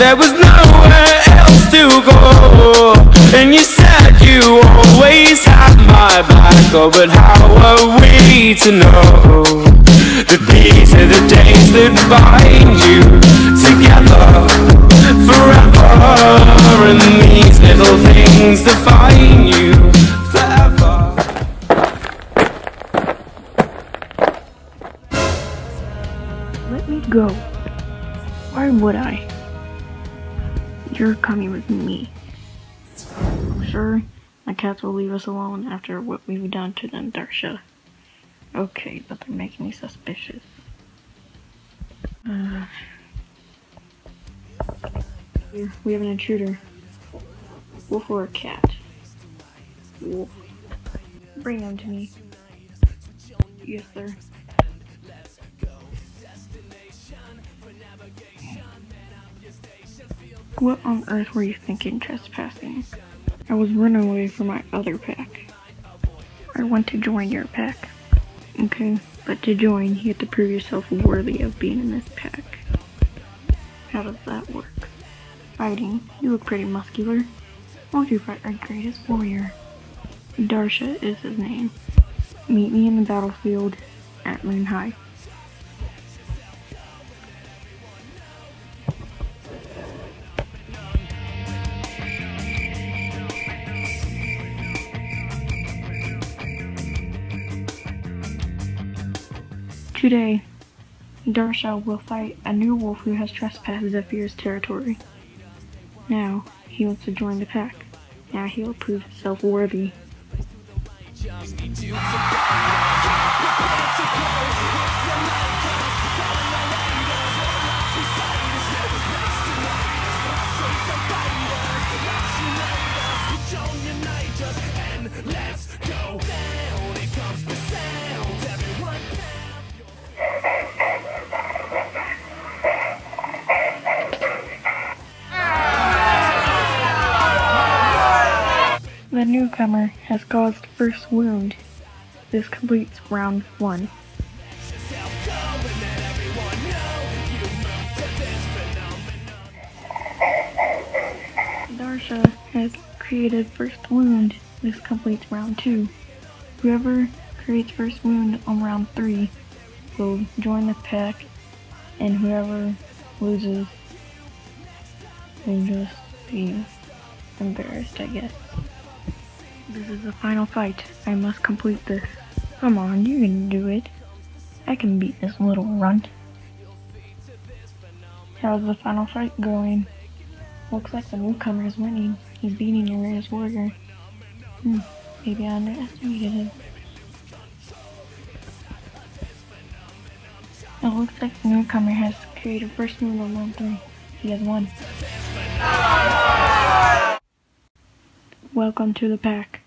there was nowhere else to go. And you said you always had my back. Oh, but how are we to know? That these are the days that bind you together Forever. And these little things define you forever. Let me go. Why would I? You're coming with me. Sure, the cats will leave us alone after what we've done to them, Darsha. Okay, but they're making me suspicious. Uh, here, we have an intruder. Wolf or a cat? Wolf. Bring them to me. Yes, sir. What on earth were you thinking trespassing? I was running away from my other pack. I want to join your pack. Okay, but to join, you have to prove yourself worthy of being in this pack. How does that work? Fighting. You look pretty muscular. Won't you fight our greatest warrior? Darsha is his name. Meet me in the battlefield at Moon High. Today, Darsha will fight a new wolf who has trespassed Zephyr's territory. Now, he wants to join the pack. Now he will prove himself worthy. The newcomer has caused first wound. This completes round one. Darsha has created first wound. This completes round two. Whoever creates first wound on round three will join the pack, and whoever loses will just be embarrassed, I guess. This is the final fight. I must complete this. Come on, you can do it. I can beat this little runt. How's the final fight going? Looks like the newcomer is winning. He's beating your greatest warrior. Hmm, maybe I underestimated him. It looks like the newcomer has created first move on round three. He has won. Welcome to the pack.